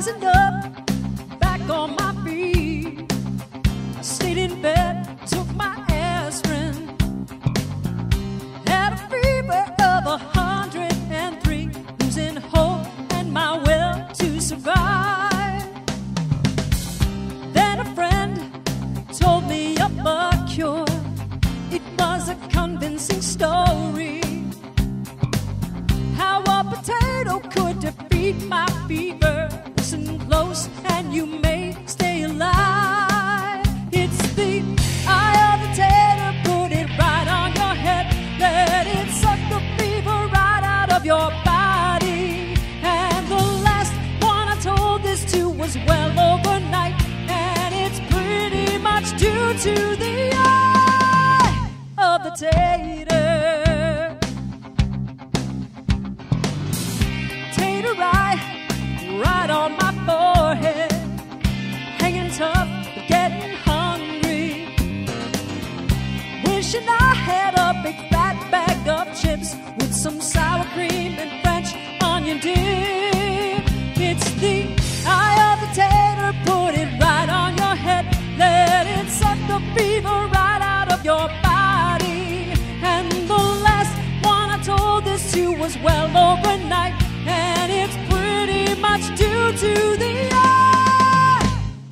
Rising up, back on my feet. I stayed in bed, took my aspirin. Had a fever of a hundred and three, losing hope and my will to survive. Then a friend told me of a cure. It was a convincing story. How a potato could defeat my listen and you may stay alive. It's the eye of the tater, put it right on your head. Let it suck the fever right out of your body. And the last one I told this to was well overnight. And it's pretty much due to the eye of the tater. Overnight, and it's pretty much due to the eye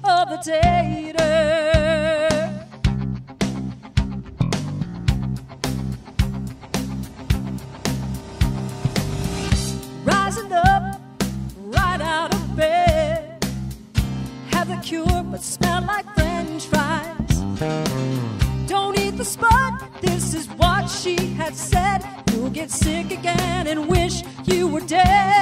of the tater. Rising up right out of bed, have the cure but smell like French fries. Don't eat the spot, this is what she had said. You'll get sick again and wish you were dead